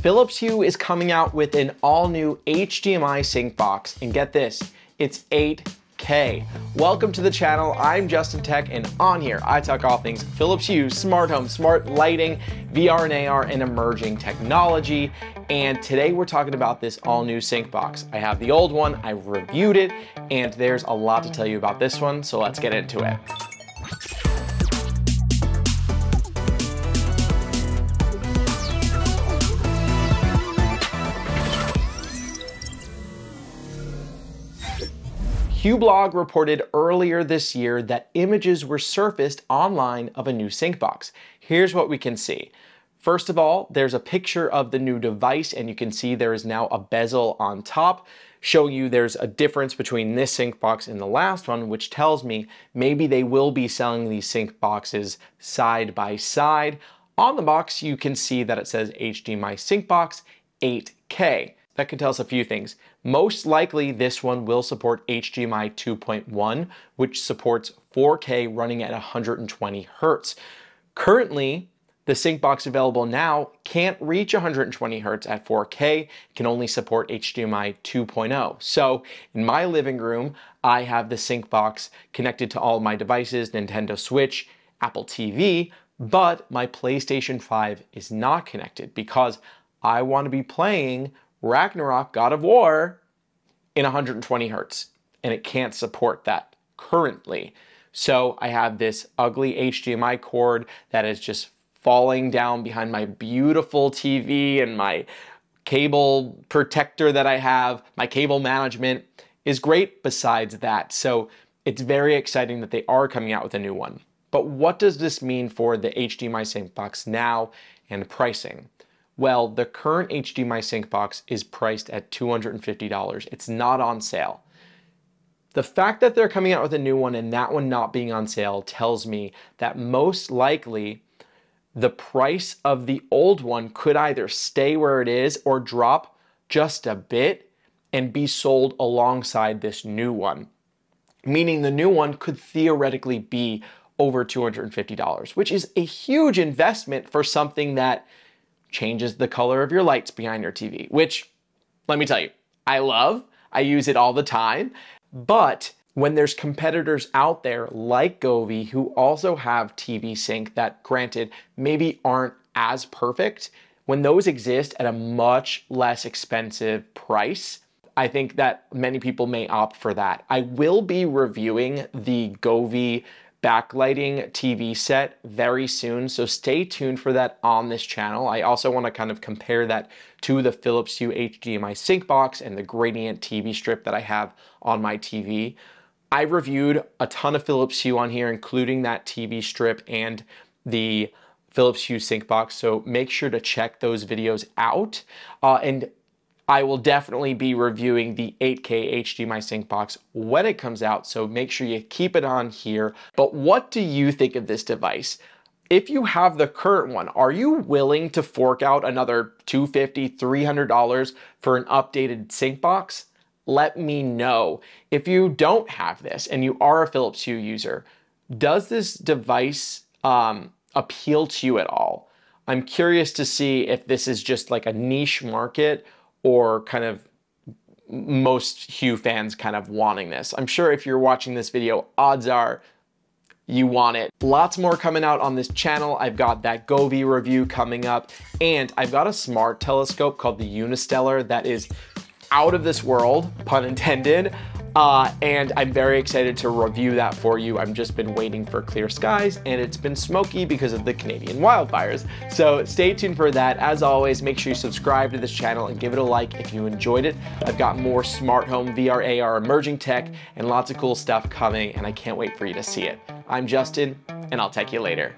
Philips Hue is coming out with an all new HDMI sync box, and get this, it's 8K. Welcome to the channel, I'm Justin Tech, and on here I talk all things Philips Hue, smart home, smart lighting, VR and AR, and emerging technology. And today we're talking about this all new sync box. I have the old one, I reviewed it, and there's a lot to tell you about this one, so let's get into it. Hueblog reported earlier this year that images were surfaced online of a new sync box. Here's what we can see. First of all, there's a picture of the new device and you can see there is now a bezel on top showing you there's a difference between this sync box and the last one, which tells me maybe they will be selling these sync boxes side by side. On the box, you can see that it says HDMI sync box 8K. That could tell us a few things. Most likely, this one will support HDMI 2.1, which supports 4K running at 120 hertz. Currently, the sync box available now can't reach 120 hertz at 4K, it can only support HDMI 2.0. So in my living room, I have the sync box connected to all my devices, Nintendo Switch, Apple TV, but my PlayStation 5 is not connected because I want to be playing Ragnarok God of War in 120 hertz, and it can't support that currently. So I have this ugly HDMI cord that is just falling down behind my beautiful TV and my cable protector that I have. My cable management is great besides that. So it's very exciting that they are coming out with a new one. But what does this mean for the HDMI sync box now and pricing? Well, the current HDMI sync box is priced at $250. It's not on sale. The fact that they're coming out with a new one and that one not being on sale tells me that most likely the price of the old one could either stay where it is or drop just a bit and be sold alongside this new one. Meaning the new one could theoretically be over $250, which is a huge investment for something that changes the color of your lights behind your TV, which let me tell you, I love. I use it all the time. But when there's competitors out there like Govee who also have TV Sync that, granted, maybe aren't as perfect, when those exist at a much less expensive price, I think that many people may opt for that. I will be reviewing the Govee backlighting TV set very soon, so stay tuned for that on this channel. I also want to kind of compare that to the Philips Hue HDMI sync box and the gradient TV strip that I have on my TV. I reviewed a ton of Philips Hue on here, including that TV strip and the Philips Hue sync box, so make sure to check those videos out. Uh, and I will definitely be reviewing the 8K HDMI sync box when it comes out, so make sure you keep it on here. But what do you think of this device? If you have the current one, are you willing to fork out another $250, $300 for an updated sync box? Let me know. If you don't have this and you are a Philips Hue user, does this device um, appeal to you at all? I'm curious to see if this is just like a niche market or kind of most Hue fans kind of wanting this. I'm sure if you're watching this video, odds are you want it. Lots more coming out on this channel. I've got that Govee review coming up, and I've got a smart telescope called the Unistellar that is out of this world, pun intended. Uh, and I'm very excited to review that for you. I've just been waiting for clear skies and it's been smoky because of the Canadian wildfires. So stay tuned for that. As always, make sure you subscribe to this channel and give it a like if you enjoyed it. I've got more smart home VR, AR, emerging tech, and lots of cool stuff coming and I can't wait for you to see it. I'm Justin and I'll tech you later.